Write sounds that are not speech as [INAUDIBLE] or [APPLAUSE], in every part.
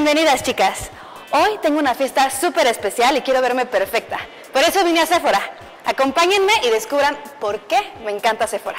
Bienvenidas chicas. Hoy tengo una fiesta súper especial y quiero verme perfecta. Por eso vine a Sephora. Acompáñenme y descubran por qué me encanta Sephora.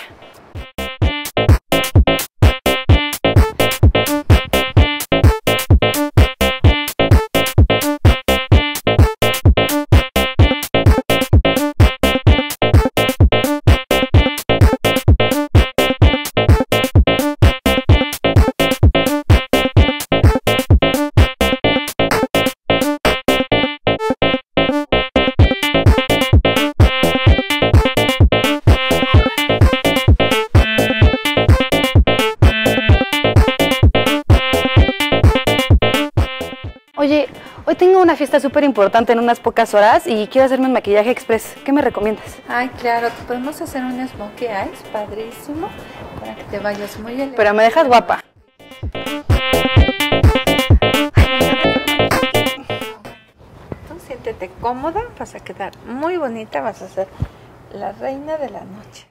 Oye, hoy tengo una fiesta súper importante en unas pocas horas y quiero hacerme un maquillaje express. ¿Qué me recomiendas? Ay, claro, te podemos hacer un smokey eyes, padrísimo, para que te vayas muy elegante. Pero me dejas guapa. Tú siéntete cómoda, vas a quedar muy bonita, vas a ser la reina de la noche.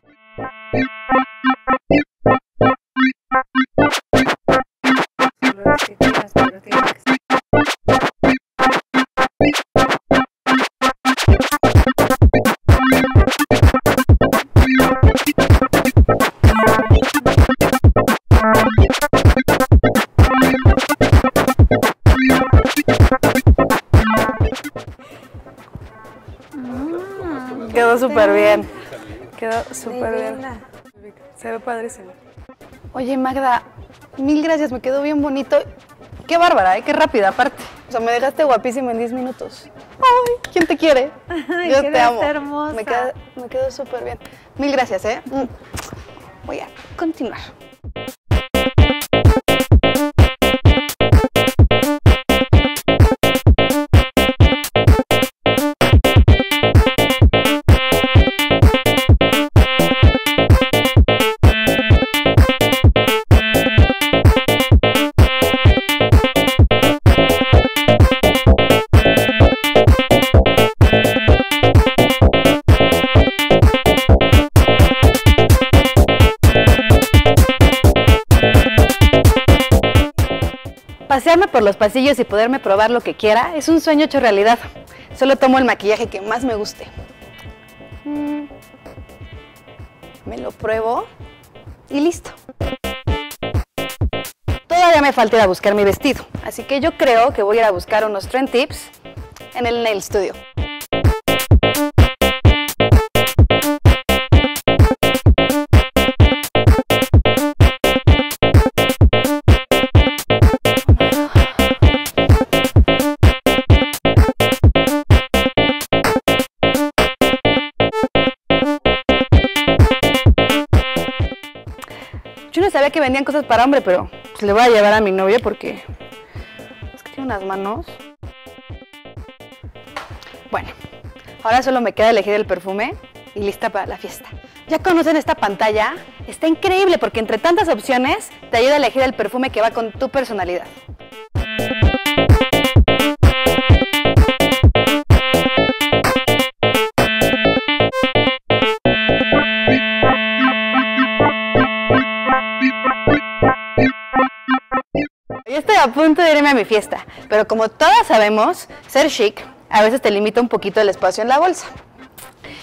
Súper bien. Quedó súper bien. Se ve padrísimo. Oye, Magda, mil gracias, me quedó bien bonito. Qué bárbara, ¿eh? Qué rápida, aparte. O sea, me dejaste guapísima en 10 minutos. Ay, ¿quién te quiere? [LAUGHS] Ay, Yo te amo. hermosa. Me quedó, me quedó súper bien. Mil gracias, ¿eh? Mm. Voy a continuar. Pasearme por los pasillos y poderme probar lo que quiera es un sueño hecho realidad. Solo tomo el maquillaje que más me guste. Mm. Me lo pruebo y listo. Todavía me falta ir a buscar mi vestido, así que yo creo que voy a ir a buscar unos trend tips en el Nail Studio. Sabía que vendían cosas para hombre, pero pues, le voy a llevar a mi novio porque es que tiene unas manos. Bueno, ahora solo me queda elegir el perfume y lista para la fiesta. ¿Ya conocen esta pantalla? Está increíble porque entre tantas opciones te ayuda a elegir el perfume que va con tu personalidad. A punto de irme a mi fiesta, pero como todas sabemos, ser chic a veces te limita un poquito el espacio en la bolsa.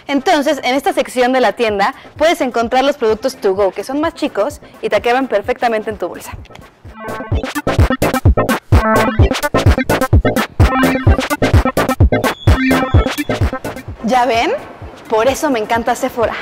Entonces, en esta sección de la tienda puedes encontrar los productos to go, que son más chicos y te caben perfectamente en tu bolsa. ¿Ya ven? Por eso me encanta Sephora.